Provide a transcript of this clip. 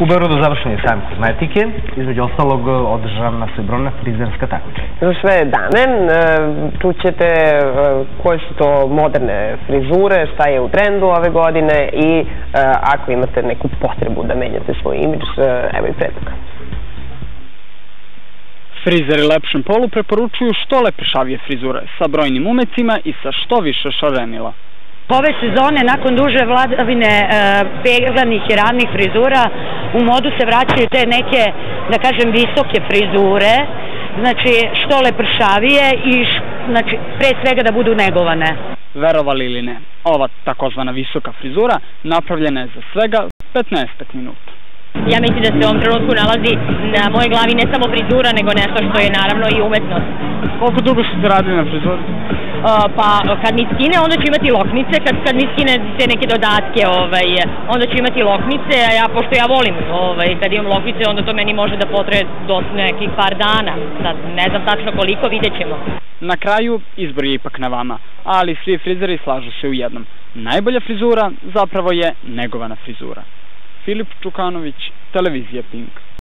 U Beorodu završen je sajam kozmetike, između ostalog održana su i brojna frizerska takmičenja. Za sve dane e, čućete e, koje su to moderne frizure, šta je u trendu ove godine i e, ako imate neku potrebu da menjate svoj imidž, evo i predloga. Frizeri lepšem polu preporučuju što lepešavije frizure sa brojnim umecima i sa što više šarenila. Ove sezone, nakon duže vladavine e, peglanih i ravnih frizura, u modu se vraćaju te neke, da kažem, visoke frizure, znači što lepršavije i š, znači, pre svega da budu negovane. Verovali ili ne, ova takozvana visoka frizura napravljena je za svega 15 minuta. Ja mislim da se u ovom trenutku nalazi na mojoj glavi ne samo frizura, nego nešto što je naravno i umetnost. Koliko dugo ste radili na frizuri? Uh, pa kad mi skine, onda ću imati loknice, kad, kad mi skine te neke dodatke, ovaj, onda ću imati loknice, a ja, pošto ja volim, ovaj, kad imam loknice, onda to meni može da potraje do nekih par dana. Sad, ne znam tačno koliko, vidjet ćemo. Na kraju, izbor je ipak na vama, ali svi frizeri slažu se u jednom. Najbolja frizura zapravo je negovana frizura. Filip Čukanović, televizija Pink.